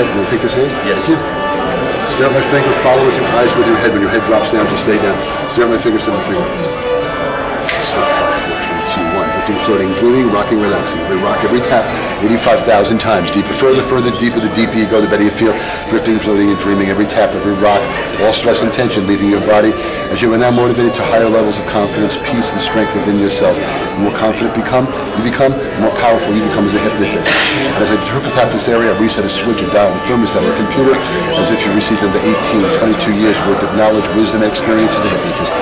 right? You want take this hand? Yes. Yeah. Stare at my finger, follow with your eyes with your head. When your head drops down, just stay down. Stare at my finger, stare at my finger. Stop, five, four, three, two, one. Drifting, floating, dreaming, rocking, relaxing. Every rock, every tap, 85,000 times. Deeper, further, further, deeper, the deeper you go, the better you feel. Drifting, floating, and dreaming. Every tap, every rock, all stress and tension leaving your body. As you are now motivated to higher levels of confidence, peace, and strength within yourself. The more confident become, you become, the more powerful you become as a hypnotist. And as I tap this area, I reset a switch, a dial, a thermostat, a computer, as if you received over 18, 22 years worth of knowledge, wisdom, and experience as a hypnotist.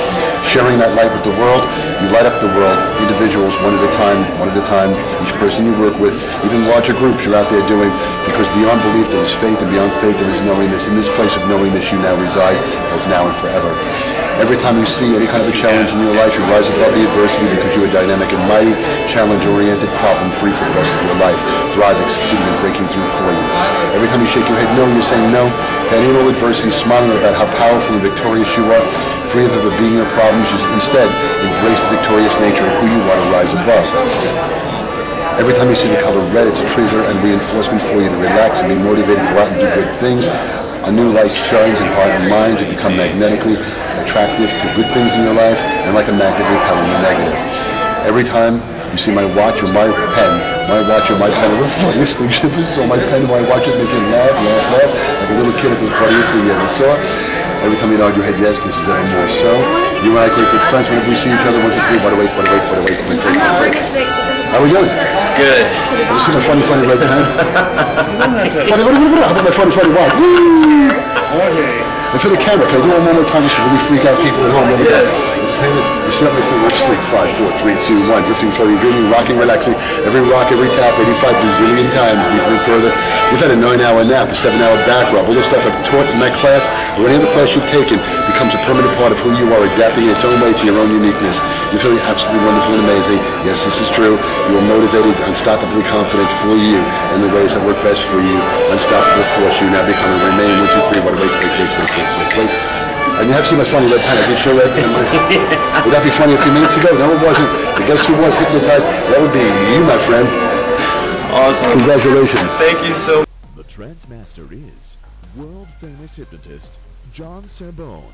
Sharing that light with the world, you light up the world, individuals, one at a time, one at a time, each person you work with, even larger groups you're out there doing, because beyond belief there is faith, and beyond faith there is knowingness. In this place of knowingness you now reside, both now and forever. Every time you see any kind of a challenge in your life, you rise above the adversity because you are dynamic and mighty, challenge-oriented, problem-free for the rest of your life, thriving, succeeding, and breaking through for you. Every time you shake your head no, you're saying no to any and all adversity, smiling about how powerful and victorious you are, free of ever being your problems. You instead embrace the victorious nature of who you are to rise above. Every time you see the color red, it's a trigger and reinforcement for you to relax and be motivated to go out and do good things. A new light shines in heart and mind. You become magnetically attractive to good things in your life and like a magnet repelling the negative. Every time you see my watch or my pen, my watch or my pen are the funniest thing ever saw. My pen my watch is making laugh, laugh, laugh, like a little kid at the funniest thing you ever saw. Every time you nod your head, yes, this is ever more so. You and I take good friends whenever we see each other. One, two, three, what what awake, what awake, what awake, what awake. How are we doing? Good. Have you seen my funny, funny red pen? funny, funny, funny, funny. How about my funny, funny watch? Woo! And for the camera, can I do one more time just to really freak out people at home? Yes. You see my finger sleep. Five, four, three, two, one. Drifting, floating, dreaming, rocking, relaxing. Every rock, every tap, 85 bazillion times, deeper and further. You've had a nine-hour nap, a seven-hour back rub. All this stuff I've taught in that class or any other class you've taken becomes a permanent part of who you are, adapting in its own way to your own uniqueness. You're feeling absolutely wonderful and amazing. Yes, this is true. You are motivated, unstoppably confident for you in the ways that work best for you. Unstoppable force. You now become a remain. One, two, three. What? Wait, wait, wait, wait, And you have seen my funny red pen. I did show red pen. Would that be funny a few minutes ago? No, it wasn't. But guess who was hypnotized? That would be you, my friend. Awesome. Congratulations. Thank you so much. The Trance Master is world famous hypnotist John Cerbone.